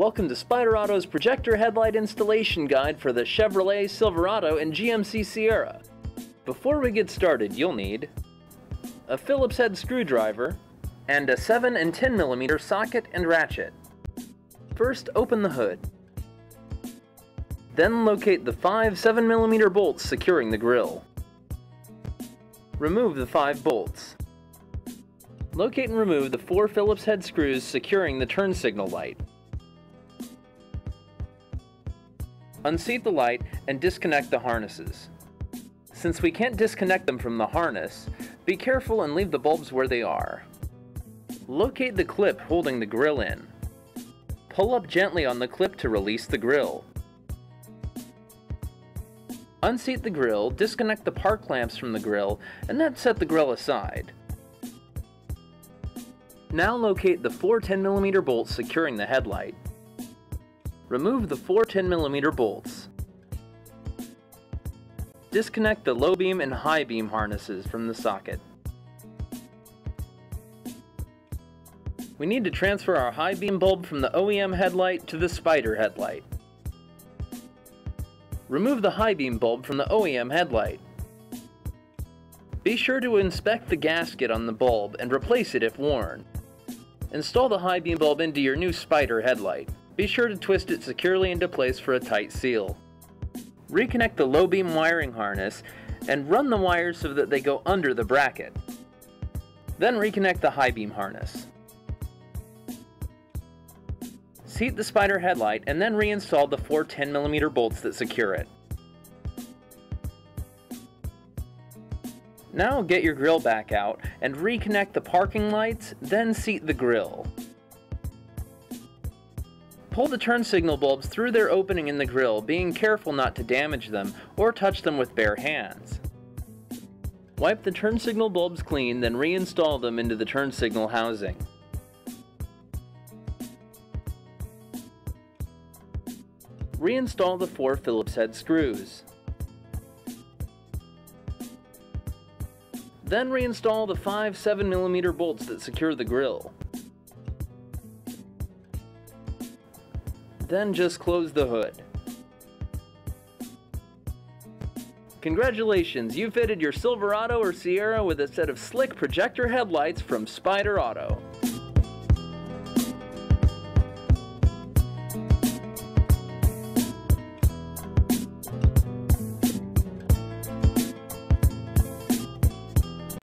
Welcome to Spyder Auto's projector headlight installation guide for the Chevrolet Silverado and GMC Sierra. Before we get started, you'll need a Phillips head screwdriver and a 7 and 10 millimeter socket and ratchet. First, open the hood. Then locate the five 7 millimeter bolts securing the grill. Remove the five bolts. Locate and remove the four Phillips head screws securing the turn signal light. Unseat the light and disconnect the harnesses. Since we can't disconnect them from the harness, be careful and leave the bulbs where they are. Locate the clip holding the grill in. Pull up gently on the clip to release the grill. Unseat the grill, disconnect the park lamps from the grill, and then set the grill aside. Now locate the four 10mm bolts securing the headlight. Remove the four 10mm bolts. Disconnect the low beam and high beam harnesses from the socket. We need to transfer our high beam bulb from the OEM headlight to the Spyder headlight. Remove the high beam bulb from the OEM headlight. Be sure to inspect the gasket on the bulb and replace it if worn. Install the high beam bulb into your new Spyder headlight. Be sure to twist it securely into place for a tight seal. Reconnect the low beam wiring harness and run the wires so that they go under the bracket. Then reconnect the high beam harness. Seat the Spyder headlight and then reinstall the four 10mm bolts that secure it. Now get your grill back out and reconnect the parking lights, then seat the grill. Pull the turn signal bulbs through their opening in the grill, being careful not to damage them or touch them with bare hands. Wipe the turn signal bulbs clean, then reinstall them into the turn signal housing. Reinstall the four Phillips head screws. Then reinstall the five 7mm bolts that secure the grill. Then just close the hood. Congratulations, you fitted your Silverado or Sierra with a set of slick projector headlights from Spyder Auto.